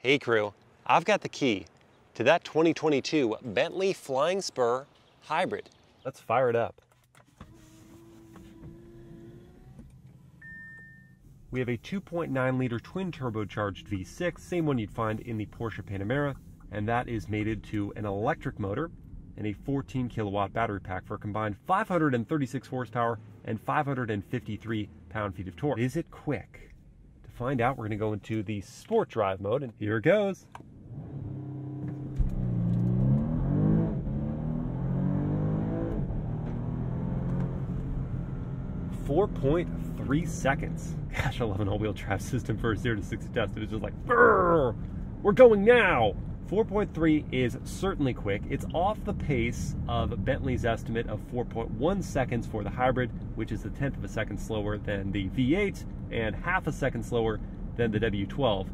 Hey crew, I've got the key to that 2022 Bentley Flying Spur Hybrid. Let's fire it up. We have a 2.9 liter twin turbocharged V6, same one you'd find in the Porsche Panamera, and that is mated to an electric motor and a 14 kilowatt battery pack for a combined 536 horsepower and 553 pound feet of torque. Is it quick? Find out, we're going to go into the sport drive mode, and here it goes. 4.3 seconds. Gosh, I love an all-wheel drive system for a 0 to 60 test. It was just like, we're going now. 4.3 is certainly quick. It's off the pace of Bentley's estimate of 4.1 seconds for the hybrid, which is a tenth of a second slower than the V8 and half a second slower than the W12.